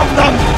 from them!